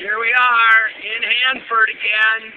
Here we are in Hanford again.